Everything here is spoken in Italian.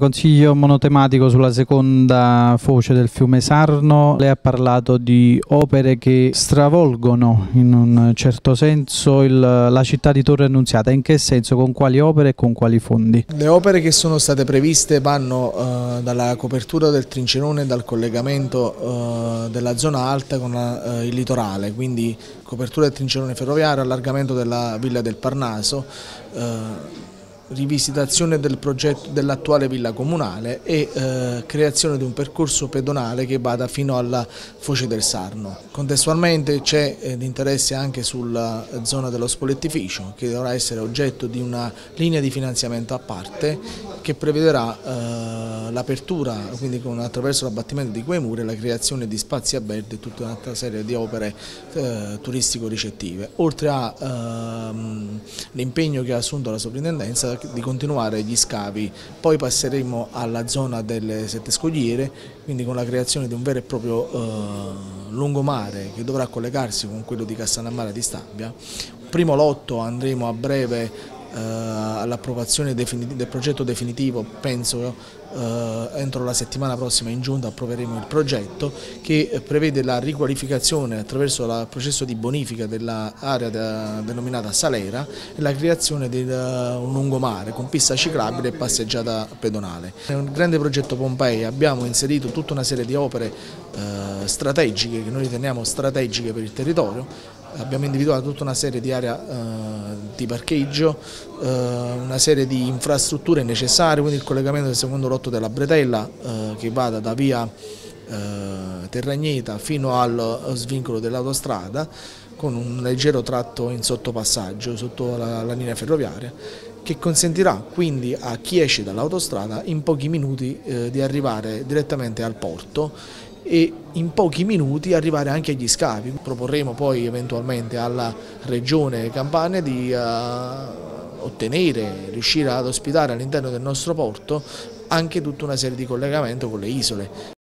Consiglio monotematico sulla seconda foce del fiume Sarno, lei ha parlato di opere che stravolgono in un certo senso il, la città di Torre Annunziata, in che senso, con quali opere e con quali fondi? Le opere che sono state previste vanno eh, dalla copertura del Trincerone e dal collegamento eh, della zona alta con la, eh, il litorale, quindi copertura del Trincerone ferroviario, allargamento della Villa del Parnaso, eh, rivisitazione del progetto dell'attuale villa comunale e eh, creazione di un percorso pedonale che vada fino alla foce del Sarno. Contestualmente c'è eh, l'interesse anche sulla zona dello spolettificio che dovrà essere oggetto di una linea di finanziamento a parte che prevederà eh, l'apertura, quindi con, attraverso l'abbattimento di quei muri, la creazione di spazi a verde e tutta un'altra serie di opere eh, turistico-ricettive, oltre all'impegno ehm, che ha assunto la sovrintendenza di continuare gli scavi, poi passeremo alla zona delle sette scogliere, quindi con la creazione di un vero e proprio eh, lungomare che dovrà collegarsi con quello di Castellammare di Stabia. Primo lotto andremo a breve all'approvazione del progetto definitivo, penso eh, entro la settimana prossima in giunta approveremo il progetto che prevede la riqualificazione attraverso il processo di bonifica dell'area denominata Salera e la creazione di eh, un lungomare con pista ciclabile e passeggiata pedonale. È un grande progetto Pompei, abbiamo inserito tutta una serie di opere strategiche che noi riteniamo strategiche per il territorio abbiamo individuato tutta una serie di aree eh, di parcheggio, eh, una serie di infrastrutture necessarie, quindi il collegamento del secondo lotto della Bretella eh, che vada da via eh, Terragneta fino al svincolo dell'autostrada con un leggero tratto in sottopassaggio sotto la, la linea ferroviaria che consentirà quindi a chi esce dall'autostrada in pochi minuti eh, di arrivare direttamente al porto e in pochi minuti arrivare anche agli scavi. Proporremo poi eventualmente alla Regione Campania di uh, ottenere, riuscire ad ospitare all'interno del nostro porto anche tutta una serie di collegamenti con le isole.